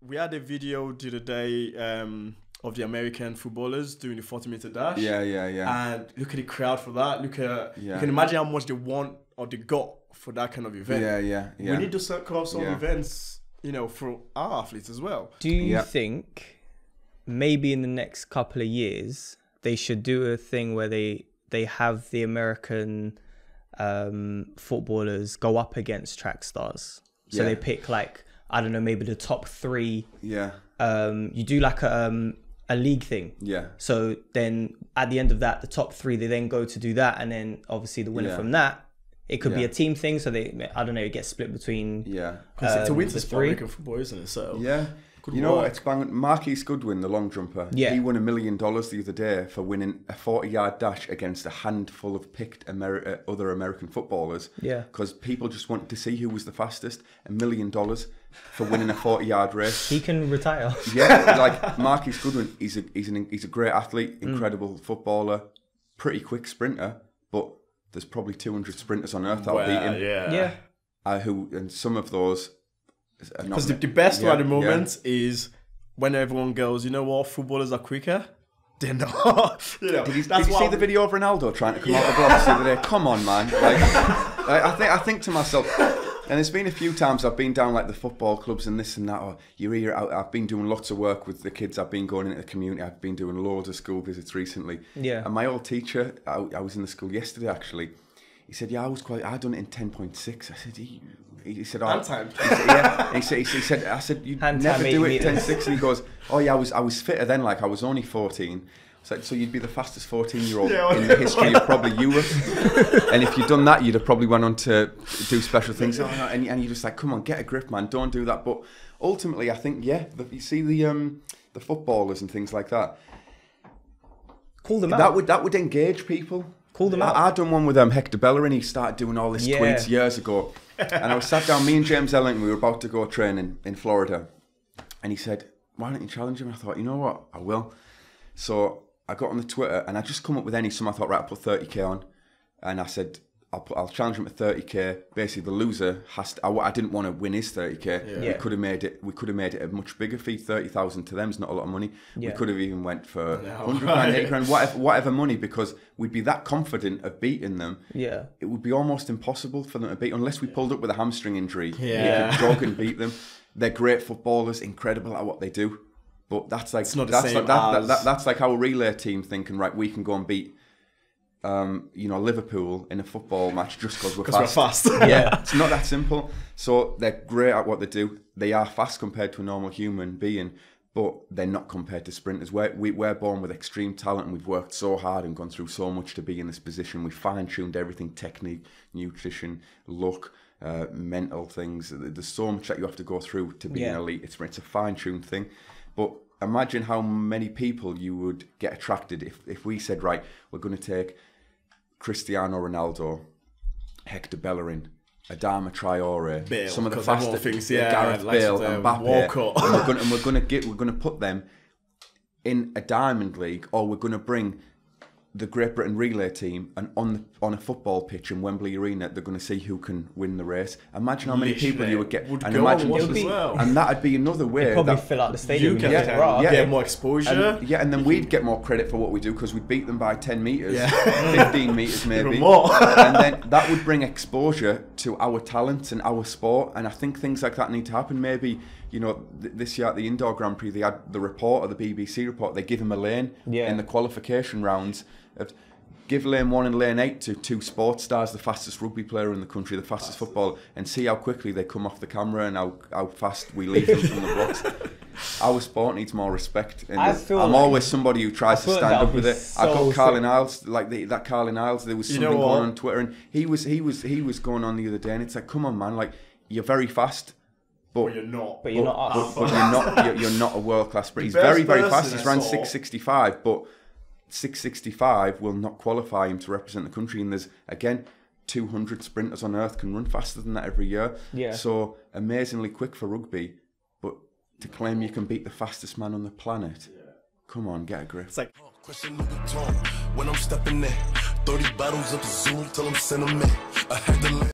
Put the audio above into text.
we had a video the other day um, of the American footballers doing the 40 meter dash. Yeah, yeah, yeah. And look at the crowd for that. Look at Yeah. you can imagine how much they want or they got for that kind of event. yeah, yeah, yeah. We need to set up some Yeah. events, you know, for our athletes as well. Do you Yeah. think maybe in the next couple of years they should do a thing where they they have the American um, footballers go up against track stars? So Yeah. they pick like I don't know, maybe the top three. yeah, Um, you do like a um, a league thing. yeah, So then at the end of that, the top three they then go to do that, and then obviously the winner Yeah. from that. It could be a team thing, so they I don't know, it gets split between yeah. Because it's a Um, winter sport, three. American football, isn't it? So Yeah. Could you know, work. it's bang. Marquise Goodwin, the long jumper. Yeah. He won a million dollars the other day for winning a 40 yard dash against a handful of picked Ameri- uh, other American footballers. Yeah. Because people just wanted to see who was the fastest. A million dollars for winning a 40 yard race. he can retire. yeah, like Marquise Goodwin, he's a he's an he's a great athlete, Mm. incredible footballer, pretty quick sprinter, but there's probably 200 sprinters on earth that'll Well, beat him. yeah. yeah. Uh, who and some of those. Are not Because the, the best Yeah, one at the yeah. moment is when everyone goes, you know what, footballers are quicker. They're not. you know, Did you, that's did you what see the video of Ronaldo trying to come out of the blocks the other day? Come on, man! Like, I, I think I think to myself, and there's been a few times I've been down like the football clubs and this and that. Or you hear, I- I've been doing lots of work with the kids. I've been going into the community. I've been doing loads of school visits recently. Yeah. And my old teacher, I, I was in the school yesterday actually. He said, "Yeah, I was quite. I done it in ten point six. I said, "He, he said, oh, Hand time. He said, yeah. He said, he said, I said, you Hand never do it ten meters. six. And he goes, oh yeah, I was, I was fitter then. Like I was only fourteen. So, so you'd be the fastest 14 year old Yeah. in the history of probably Europe. and if you'd done that, you'd have probably went on to do special things. Oh, no, and, and you're just like, come on, get a grip, man. Don't do that. But ultimately, I think, yeah, the, you see the um, the footballers and things like that. Call them out. That would that would engage people. Call them I, out. I done one with um, Hector Bellerin. He started doing all this Yeah. tweets years ago, and I was sat down. Me and James Ellington, we were about to go training in Florida, and he said, "Why don't you challenge him?" And I thought, you know what, I will. So I got on the Twitter and I just come up with any sum. I thought, right, I'll put thirty k on, and I said. I'll, I'll challenge him at 30k. Basically, the loser has to. I, I didn't want to win his 30k. We Yeah. could have made it. We could have made it a much bigger fee. Thirty thousand to them is not a lot of money. Yeah. We could have even went for No, hundred grand, eight grand, whatever, whatever money, because we'd be that confident of beating them. yeah. It would be almost impossible for them to beat unless we pulled up with a hamstring injury. Yeah. we jog and beat them. They're great footballers, incredible at what they do. But that's like not the that's same like that, that, that- that's like our relay team thinking, right? We can go and beat, um, you know, Liverpool in a football match just because we're fast. we're fast. Yeah. It's not that simple. So they're great at what they do. They are fast compared to a normal human being, but they're not compared to sprinters. We're, we, we're born with extreme talent and we've worked so hard and gone through so much to be in this position. We fine tuned everything technique, nutrition, look, uh, mental things. There's so much that you have to go through to be an elite. It's, it's a fine tuned thing. But imagine how many people you would get attracted if, if we said, right, we're going to take Cristiano Ronaldo, Hector Bellerin, Adama Traore, Bale, some of the faster fastest yeah, Gareth likes Bale, uh, and Mbappe, and and we're going to get we're going to put them in a diamond league, or we're going to bring the Great Britain relay team and on the, on a football pitch in Wembley Arena, they're going to see who can win the race. Imagine how many people you would get, would and imagine and watch as well. and that'd be another way. Probably that- fill out the stadium. You get, a rah. yeah. get more exposure. and, yeah, and then we'd get more credit for what we do because we'd beat them by 10 metres, Yeah. 15 metres maybe. More. and then that would bring exposure to our talents and our sport. And I think things like that need to happen. Maybe, you know, th- this year at the Indoor Grand Prix, they had the report, or the BBC report, they give him a lane Yeah. in the qualification rounds. Of, give lane one and lane eight to two sports stars, the fastest rugby player in the country, the fastest football, and see how quickly they come off the camera and how, how fast we leave them from the blocks. Our sport needs more respect. And I feel I'm like- always somebody who tries to stand up with be it. I so got Carlin sick. Isles, like the, that Carlin Isles. There was You something know going on Twitter, and he was he was he was going on the other day, and it's like, come on, man, like you're very fast, but But you're not. But you're not but, us. but you're not you're, you're not a world class sprint. He's very very fast. He's ran 665, but 665 will not qualify him to represent the country. And there's again 200 sprinters on earth can run faster than that every year. Yeah. So amazingly quick for rugby, but to claim you can beat the fastest man on the planet, come on, get a grip. It's like oh, Question when I'm stepping in. 30 bottles of Zoom till I'm sentimental. I had